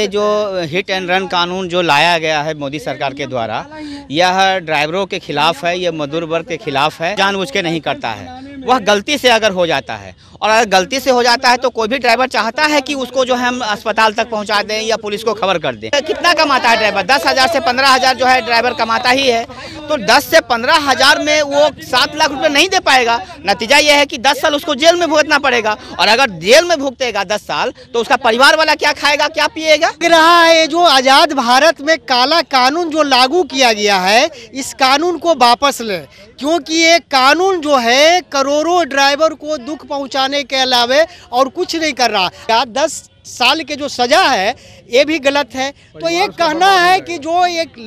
ये जो hit and run कानून जो लाया गया है मोदी सरकार के द्वारा, यह ड्राइवरों के खिलाफ है, यह मजदूर वर्ग के खिलाफ है, जानबूझ के नहीं करता है। वह गलती से अगर हो जाता है और अगर गलती से हो जाता है तो कोई भी ड्राइवर चाहता है कि उसको जो है हम अस्पताल तक पहुँचा दें या पुलिस को खबर कर दें। कितना कमाता है ड्राइवर? दस हज़ार से पंद्रह हज़ार जो है ड्राइवर कमाता ही है। तो दस से पंद्रह हज़ार में वो सात लाख रुपए नहीं दे पाएगा। नतीजा यह है कि दस साल उसको जेल में भुगतना पड़ेगा। और अगर जेल में भुगतेगा दस साल तो उसका परिवार वाला क्या खाएगा, क्या पिएगा? लग रहा है जो आज़ाद भारत में काला कानून जो लागू किया गया है, इस कानून को वापस ले। क्योंकि ये कानून जो है, करोड़ों ड्राइवर को दुख पहुँचाने के अलावे और कुछ नहीं कर रहा। क्या दस साल के जो सजा है ये भी गलत है। तो ये कहना है कि जो एक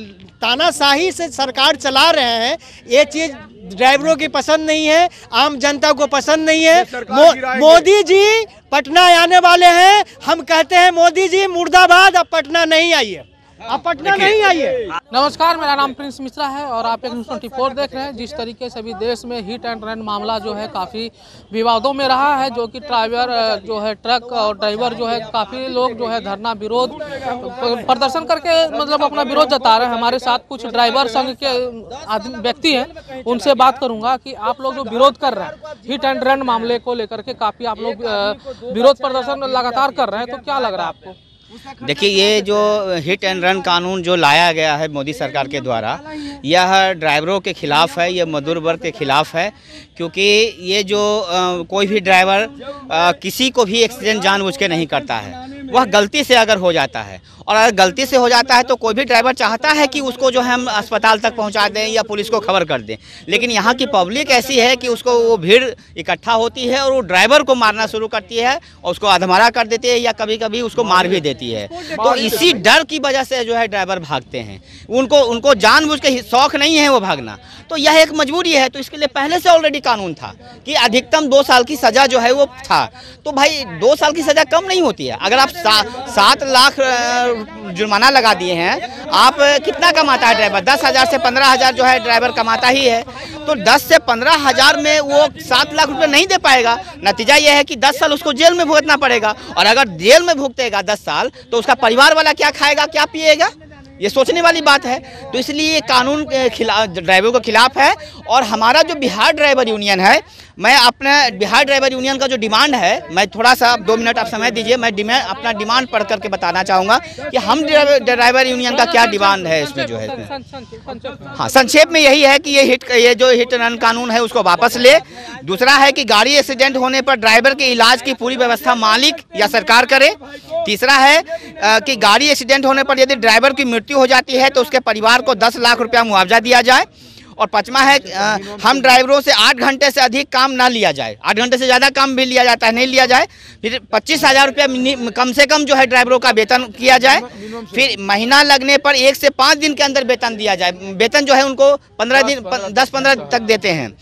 तानाशाही से सरकार चला रहे हैं ये चीज़ ड्राइवरों की पसंद नहीं है आम जनता को पसंद नहीं है। मो, मोदी जी पटना आने वाले हैं। हम कहते हैं मोदी जी मुर्दाबाद अब पटना नहीं आइए। अब पटना नहीं आइए। नमस्कार मेरा नाम प्रिंस मिश्रा है और आप एक न्यूज़ ट्वेंटी फोर देख रहे हैं। जिस तरीके से अभी देश में हिट एंड रन मामला जो है काफ़ी विवादों में रहा है जो कि ड्राइवर जो है ट्रक और ड्राइवर जो है काफ़ी लोग जो है धरना विरोध प्रदर्शन करके मतलब अपना विरोध जता रहे हैं। हमारे साथ कुछ ड्राइवर संघ के व्यक्ति हैं उनसे बात करूँगा कि आप लोग जो विरोध कर रहे हैं हिट एंड रन मामले को लेकर के काफ़ी आप लोग विरोध प्रदर्शन लगातार कर रहे हैं तो क्या लग रहा है आपको? देखिए, ये जो हिट एंड रन कानून जो लाया गया है मोदी सरकार के द्वारा, यह ड्राइवरों के खिलाफ है, यह मजदूर वर्ग के खिलाफ है, क्योंकि ये जो कोई भी ड्राइवर किसी को भी एक्सीडेंट जानबूझ के नहीं करता है। वह गलती से अगर हो जाता है और अगर गलती से हो जाता है तो कोई भी ड्राइवर चाहता है कि उसको जो है हम अस्पताल तक पहुँचा दें या पुलिस को खबर कर दें। लेकिन यहाँ की पब्लिक ऐसी है कि उसको वो भीड़ इकट्ठा होती है और वो ड्राइवर को मारना शुरू करती है और उसको अधमरा कर देती है या कभी कभी उसको मार भी देती है। तो इसी डर की वजह से जो है ड्राइवर भागते हैं। उनको उनको जानबूझ के शौक नहीं है वो भागना। तो यह एक मजबूरी है तो इसके लिए पहले से ऑलरेडी कानून था कि अधिकतम दो साल की सजा जो है वो था। तो भाई, दो साल की सजा कम नहीं होती है। अगर आप सात लाख जुर्माना लगा दिए हैं। आप कितना कमाता है ड्राइवर? दस हज़ार से पंद्रह हज़ार जो है ड्राइवर कमाता ही है। तो दस से पंद्रह हज़ार में वो सात लाख रुपए नहीं दे पाएगा। नतीजा यह है कि दस साल उसको जेल में भुगतना पड़ेगा। और अगर जेल में भुगतेगा दस साल तो उसका परिवार वाला क्या खाएगा, क्या पिएगा? ये सोचने वाली बात है। तो इसलिए कानून के खिलाफ ड्राइवरों के खिलाफ है। और हमारा जो बिहार ड्राइवर यूनियन है मैं अपने बिहार ड्राइवर यूनियन का जो डिमांड है मैं थोड़ा सा दो मिनट आप समय दीजिए मैं डिमांड अपना डिमांड पढ़ करके बताना चाहूँगा कि हम ड्राइवर यूनियन का क्या डिमांड है इसमें जो है हाँ संक्षेप में यही है कि ये हिट ये जो हिट रन कानून है उसको वापस ले। दूसरा है कि गाड़ी एक्सीडेंट होने पर ड्राइवर के इलाज की पूरी व्यवस्था मालिक या सरकार करे। तीसरा है कि गाड़ी एक्सीडेंट होने पर यदि ड्राइवर की मृत्यु हो जाती है तो उसके परिवार को दस लाख रुपया मुआवजा दिया जाए। और पाँचवा है हम ड्राइवरों से आठ घंटे से अधिक काम ना लिया जाए। आठ घंटे से ज़्यादा काम भी लिया जाता है नहीं लिया जाए फिर पच्चीस हज़ार रुपया कम से कम जो है ड्राइवरों का वेतन किया जाए। फिर महीना लगने पर एक से पाँच दिन के अंदर वेतन दिया जाए। वेतन जो है उनको पंद्रह दिन दस पंद्रह तक देते हैं।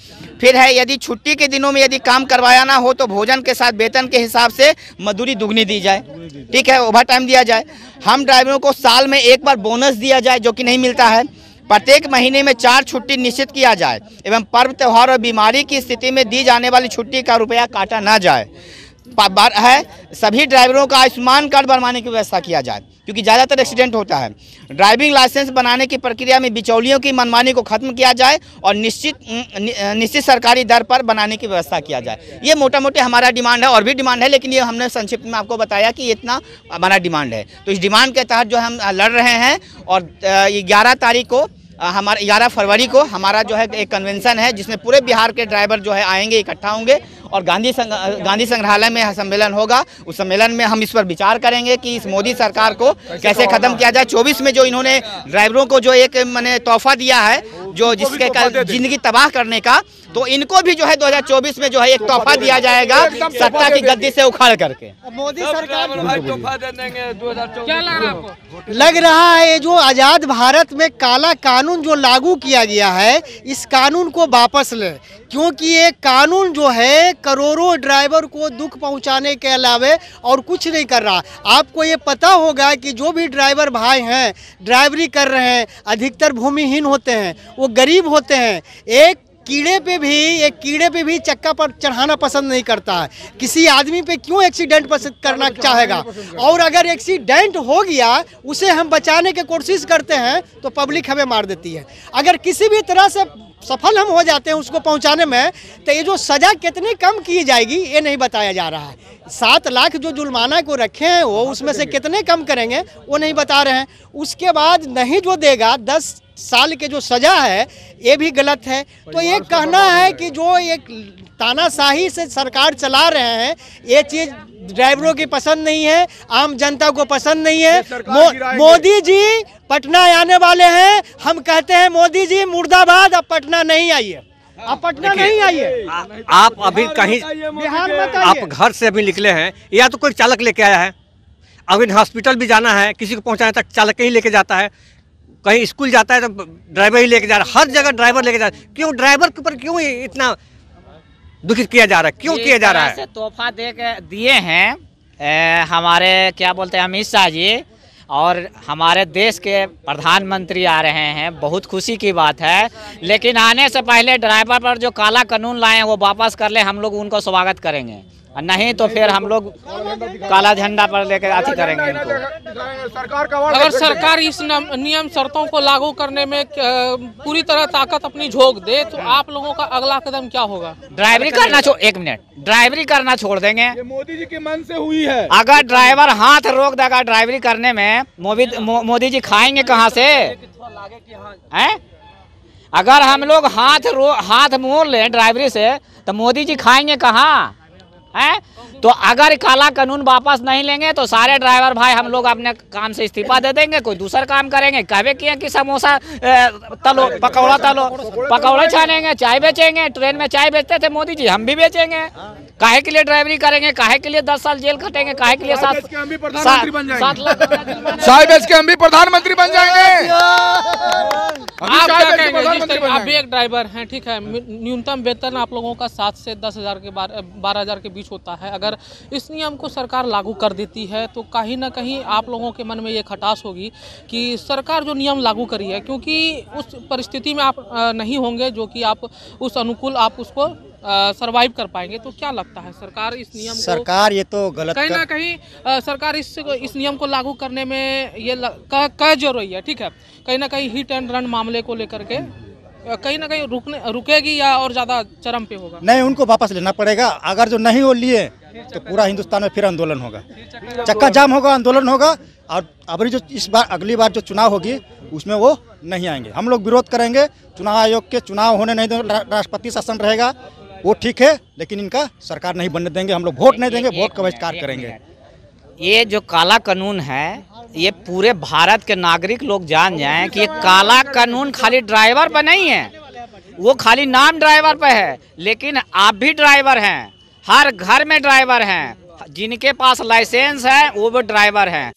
फिर है यदि छुट्टी के दिनों में यदि काम करवाया ना हो तो भोजन के साथ वेतन के हिसाब से मजदूरी दुगनी दी जाए। ठीक है ओवर टाइम दिया जाए। हम ड्राइवरों को साल में एक बार बोनस दिया जाए जो कि नहीं मिलता है। प्रत्येक महीने में चार छुट्टी निश्चित किया जाए एवं पर्व, त्यौहार और बीमारी की स्थिति में दी जाने वाली छुट्टी का रुपया काटा ना जाए। है, सभी ड्राइवरों का आयुष्मान कार्ड बनवाने की व्यवस्था किया जाए, क्योंकि ज़्यादातर एक्सीडेंट होता है। ड्राइविंग लाइसेंस बनाने की प्रक्रिया में बिचौलियों की मनमानी को खत्म किया जाए और निश्चित निश्चित सरकारी दर पर बनाने की व्यवस्था किया जाए। ये मोटा मोटे हमारा डिमांड है और भी डिमांड है, लेकिन ये हमने संक्षिप्त में आपको बताया कि इतना हमारा डिमांड है। तो इस डिमांड के तहत जो हम लड़ रहे हैं और ग्यारह तारीख को हमारे ग्यारह फरवरी को हमारा जो है एक कन्वेंशन है जिसमें पूरे बिहार के ड्राइवर जो है आएँगे इकट्ठा होंगे और गांधी संग, गांधी संग्रहालय में सम्मेलन होगा। उस सम्मेलन में हम इस पर विचार करेंगे कि इस मोदी सरकार को कैसे खत्म किया जाए। चौबीस में जो इन्होंने ड्राइवरों को जो एक मैंने तोहफा दिया है जो जिसके ज़िंदगी तबाह करने का तो इनको भी जो है 2024 में जो है एक तोहफा दिया जाएगा सत्ता की गद्दी से उखाड़ करके। मोदी सरकार क्या लग रहा है आपको? लग रहा है जो आज़ाद भारत में काला कानून जो लागू किया गया है इस कानून को वापस ले। क्योंकि ये कानून जो है करोड़ों ड्राइवर को दुख पहुँचाने के अलावे और कुछ नहीं कर रहा। आपको ये पता होगा कि जो भी ड्राइवर भाई हैं ड्राइवरी कर रहे हैं अधिकतर भूमिहीन होते हैं वो गरीब होते हैं। एक कीड़े पे भी एक कीड़े पे भी चक्का पर चढ़ाना पसंद नहीं करता है। किसी आदमी पे क्यों एक्सीडेंट पसंद करना चाहेगा? और अगर एक्सीडेंट हो गया उसे हम बचाने की कोशिश करते हैं तो पब्लिक हमें मार देती है। अगर किसी भी तरह से सफल हम हो जाते हैं उसको पहुँचाने में तो ये जो सज़ा कितनी कम की जाएगी ये नहीं बताया जा रहा है। सात लाख जो जुर्माना को रखे हैं वो उसमें से कितने कम करेंगे वो नहीं बता रहे हैं। उसके बाद नहीं जो देगा दस साल के जो सज़ा है ये भी गलत है। तो ये कहना है कि जो एक तानाशाही से सरकार चला रहे हैं ये चीज़ ड्राइवरों की पसंद नहीं है आम जनता को पसंद नहीं है। मो, मोदी जी पटना आने वाले हैं। हम कहते हैं मोदी जी मुर्दाबाद अब पटना नहीं आइए। अब पटना नहीं आइए। आप अभी कहीं बिहार मत आप घर से अभी निकले हैं या तो कोई चालक लेके आया है? अभी हॉस्पिटल भी जाना है किसी को पहुँचाने तक चालक ही लेके जाता है। कहीं स्कूल जाता है तो ड्राइवर ही लेके जा रहा है। हर जगह ड्राइवर लेके जा रहा है। क्यों? ड्राइवर के ऊपर क्यों इतना दुखित किया जा रहा है? क्यों किया जा रहा है? तोहफा दे के दिए हैं ए, हमारे क्या बोलते हैं अमित शाह जी और हमारे देश के प्रधानमंत्री आ रहे हैं। बहुत खुशी की बात है। लेकिन आने से पहले ड्राइवर पर जो काला कानून लाए हैं वो वापस कर ले हम लोग उनको स्वागत करेंगे। नहीं तो फिर हम लोग काला झंडा पर लेकर अथी करेंगे इनको। अगर सरकार इस नियम शर्तों को लागू करने में पूरी तरह ताकत अपनी झोंक दे तो आप लोगों का अगला कदम क्या होगा? ड्राइवरी करना छोड़ एक मिनट। ड्राइवरी करना छोड़ देंगे। मोदी जी के मन से हुई है। अगर ड्राइवर हाथ रोक देगा ड्राइवरी करने में मोदी जी खाएँगे कहाँ से? हैं? अगर हम लोग हाथ रो हाथ मोड़ लें ड्राइवरी से तो मोदी जी खाएँगे कहाँ? हैं? तो अगर काला कानून वापस नहीं लेंगे तो सारे ड्राइवर भाई हम लोग अपने काम से इस्तीफा दे देंगे कोई दूसरा काम करेंगे। कहवे किए कि समोसा तलो पकौड़ा तलो पकौड़े छानेंगे चाय बेचेंगे ट्रेन में चाय बेचते थे मोदी जी हम भी बेचेंगे। काहे के लिए ड्राइवरी करेंगे काहे के लिए दस साल जेल खटेंगे काहे के लिए सात बेच के हम भी प्रधानमंत्री बन जाएँगे। सात लाख चाय बेच के हम भी प्रधानमंत्री बन जाएँगे। बन आप भी एक ड्राइवर हैं ठीक है? न्यूनतम वेतन आप लोगों का सात से दस हज़ार के बारह हज़ार के बीच होता है। अगर इस नियम को सरकार लागू कर देती है तो कहीं ना कहीं आप लोगों के मन में ये खटास होगी कि सरकार जो नियम लागू करी है क्योंकि उस परिस्थिति में आप नहीं होंगे जो कि आप उस अनुकूल आप उसको सरवाइव कर पाएँगे। तो क्या लगता है सरकार इस नियम को सरकार ये तो गलत कहीं ना कहीं सरकार इस इस नियम को लागू करने में ये कह कह जो रही है ठीक है? कहीं ना कहीं हिट एंड रन मामले को लेकर के कहीं ना कहीं रुकने रुकेगी या और ज़्यादा चरम पे होगा? नहीं उनको वापस लेना पड़ेगा। अगर जो नहीं वो लिए तो पूरा हिंदुस्तान में फिर आंदोलन होगा। चक्का जाम होगा आंदोलन होगा और अभी जो इस बार अगली बार जो चुनाव होगी उसमें वो नहीं आएँगे। हम लोग विरोध करेंगे। चुनाव आयोग के चुनाव होने नहीं देंगे राष्ट्रपति शासन रहेगा वो ठीक है लेकिन इनका सरकार नहीं बनने देंगे हम लोग वोट नहीं देंगे वोट का बहिष्कार करेंगे। ये जो काला कानून है, ये पूरे भारत के नागरिक लोग जान जाएँ कि ये काला कानून खाली ड्राइवर पर नहीं है। वो खाली नाम ड्राइवर पर है, लेकिन आप भी ड्राइवर हैं। हर घर में ड्राइवर हैं। जिनके पास लाइसेंस है, वो भी ड्राइवर हैं।